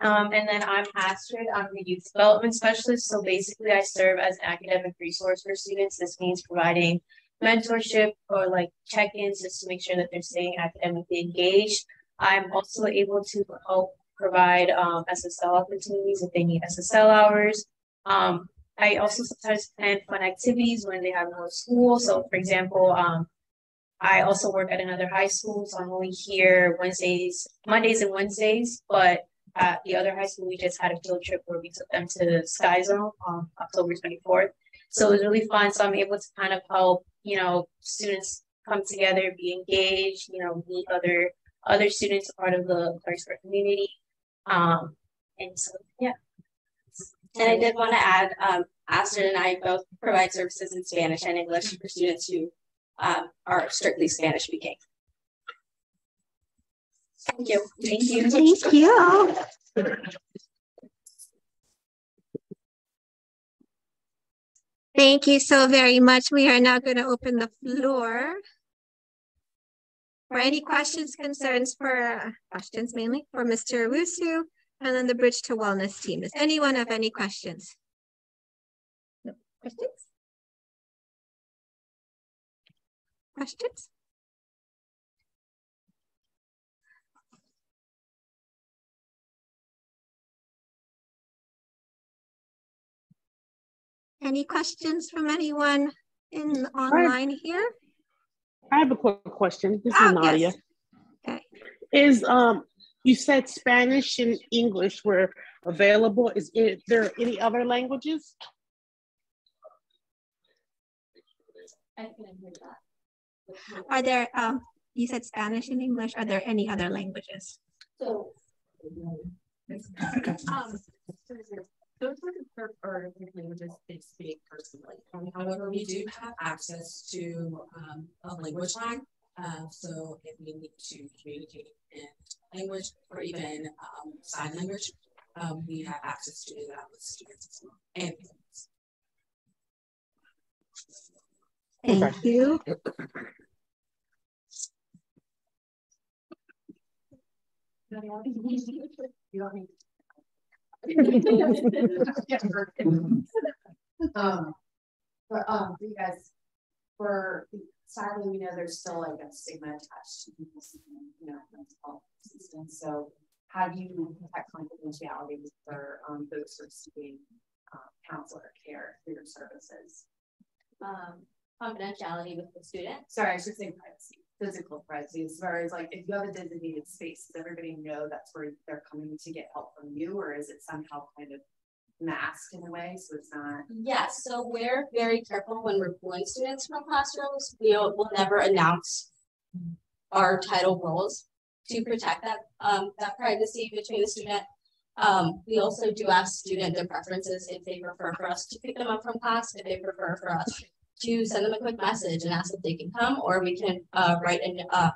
Um, and then I'm Astrid, I'm the youth development specialist. So basically I serve as an academic resource for students. This means providing mentorship or like check-ins just to make sure that they're staying academically engaged. I'm also able to help provide um, SSL opportunities if they need SSL hours. Um, I also sometimes plan fun activities when they have no school. So, for example, um, I also work at another high school, so I'm only here Wednesdays, Mondays, and Wednesdays. But at the other high school, we just had a field trip where we took them to Sky Zone on October 24th. So it was really fun. So I'm able to kind of help, you know, students come together, be engaged, you know, meet other other students, part of the Clarksburg community, um, and so. And I did want to add, um, Astrid and I both provide services in Spanish and English for students who um, are strictly Spanish speaking. Thank you. Thank you. Thank you. Thank you so very much. We are now going to open the floor for any questions, concerns for uh, questions mainly for Mr. Owusu and then the Bridge to Wellness team. Does anyone have any questions? No questions? Questions? Any questions from anyone in online here? I have a quick question. This oh, is Nadia. Yes. Okay. Is um you said Spanish and English were available. Is it, there any other languages? Are there um you said Spanish and English, are there any other languages? So um, those are the per or languages they speak personally. Um, however, we do have access to um, a language line. Uh, so if we need to communicate in language or even um, sign language, um, we have access to do that with students as well and parents. Thank you. you don't need um, but um, you guys, for sadly, we know there's still like a stigma attached to people seeking, you know, mental health assistance. So, how do you protect confidentiality for um, those who are seeking uh, counselor care through your services? um, confidentiality with the student. Sorry, I should say privacy, physical privacy, as far as like if you have a designated space, does everybody know that's where they're coming to get help from you, or is it somehow kind of masked in a way, so it's not? Yes, so we're very careful when we're pulling students from classrooms. We will never announce our title roles to protect that um, that privacy between the student. Um, we also do ask student their preferences if they prefer for us to pick them up from class, if they prefer for us to send them a quick message and ask if they can come, or we can uh, write an, uh,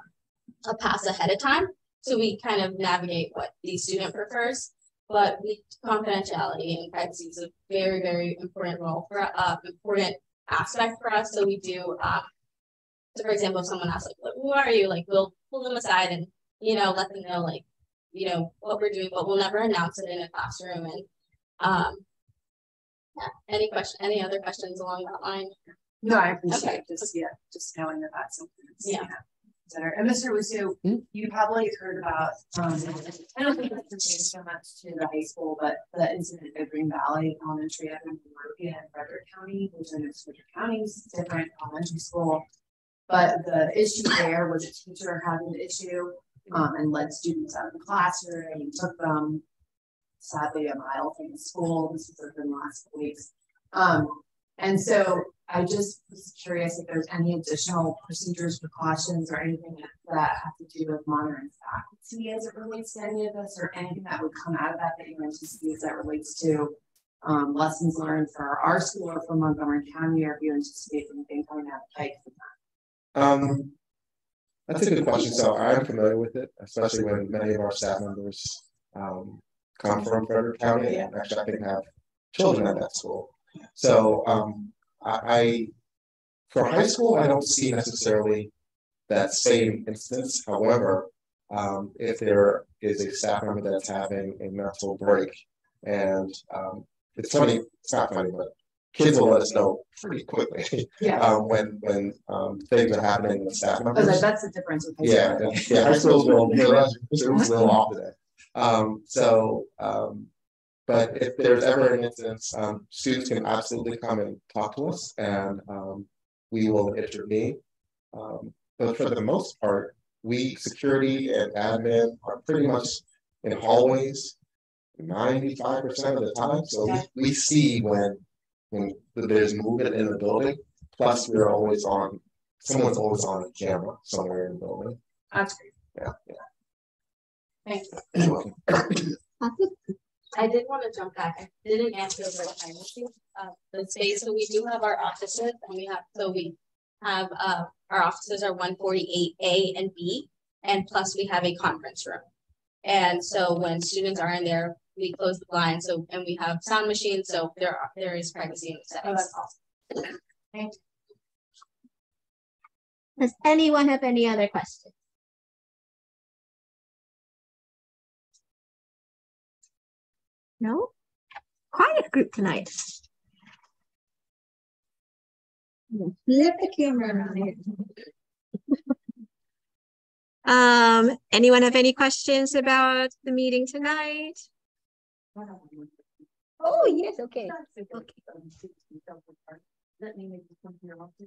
a pass ahead of time. So we kind of navigate what the student prefers, but we confidentiality and privacy is a very, very important role for uh, important aspect for us. So we do, um, so for example, if someone asks like, "Who are you?" Like we'll pull them aside and you know let them know like you know what we're doing, but we'll never announce it in a classroom. And um, yeah. Any question? Any other questions along that line? No, I appreciate okay. just yeah, just knowing that that's something that's yeah. yeah And Mr. Owusu, mm-hmm. you probably heard about um, I don't think it's pertains so much to the high school, but the incident at Green Valley Elementary Monrovia in Frederick County, which I know Frederick County's different elementary school. But the issue there was a teacher having an issue um, and led students out of the classroom and took them sadly a mile from the school. This was within the last weeks. Um, and so I just was curious if there's any additional procedures, precautions, or anything that have to do with monitoring faculty as it relates to any of this, or anything that would come out of that that you anticipate that relates to um, lessons learned for our school or for Montgomery County, or if you anticipate anything coming out of Pike from that? Um, that's a good question. So I'm familiar with it, especially when many of our staff members um, come from Frederick County and actually I think have children at that school. So um, I, for high school, I don't see necessarily that same instance. However, um, if there is a staff member that's having a mental break, and um, it's funny, it's not funny, but kids will let us know pretty quickly yeah. [LAUGHS] um, when when um, things are happening with staff members. Oh, that's the difference with high yeah, school. Yeah, high school's [LAUGHS] a little, a little off today. Um, so um, but if there's ever an instance, um, students can absolutely come and talk to us and um, we will intervene. Um, but for the most part, we, security and admin, are pretty much in hallways 95% of the time. So we, we see when, when there's movement in the building. Plus, we're always on, someone's always on camera somewhere in the building. That's great. Yeah, yeah. Thank you. I did want to jump back. I didn't answer the primacy uh, the space. So we do have our offices, and we have so we have uh, our offices are 148A and B, and plus we have a conference room. And so when students are in there, we close the blinds. So and we have sound machines. So there are, there is privacy in the settings. Oh, that's awesome. Thank. Does anyone have any other questions? No? Quiet group tonight. Flip the camera around um, anyone have any questions about the meeting tonight? Oh, yes, okay. okay. Let me make this one here. Okay.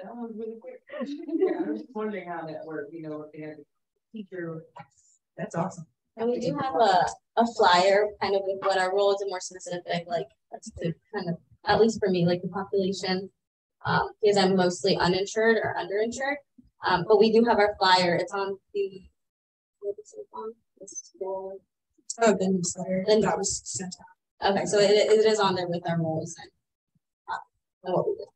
That was really quick. Yeah, I was just wondering how that worked, you know, if they had a teacher. That's awesome. And we do have a, a flyer kind of with what our roles are more specific, like that's to kind of, at least for me, like the population, um, because I'm mostly uninsured or underinsured. Um, but we do have our flyer. It's on the, what is it on? It's the, oh, the newsletter. The that was sent out. Okay, so it, it is on there with our roles and, uh, and what we do.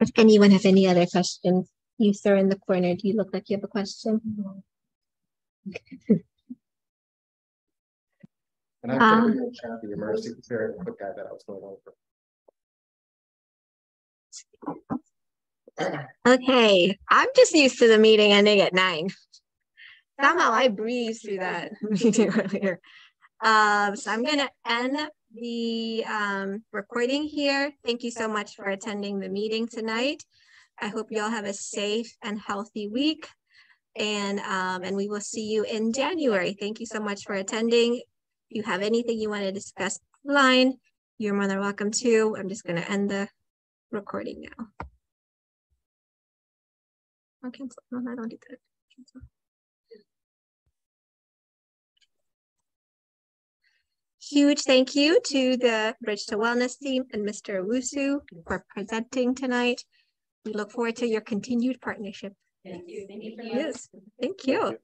If anyone have any other questions, you sir in the corner, do you look like you have a question? Okay. And I put um, the emergency prepared quick guy that I was going over. Okay, I'm just used to the meeting ending at nine. Somehow I breezed through that [LAUGHS] meeting earlier. Um, so I'm gonna end the um, recording here. Thank you so much for attending the meeting tonight. I hope you all have a safe and healthy week. And, um, and we will see you in January. Thank you so much for attending. If you have anything you want to discuss online, you're more than welcome to. I'm just going to end the recording now. Oh, cancel. No, I don't do that. Cancel. Huge thank you to the Bridge to Wellness team and Mr. Owusu for presenting tonight. We look forward to your continued partnership. Thank you. Thank you. Yes, thank you.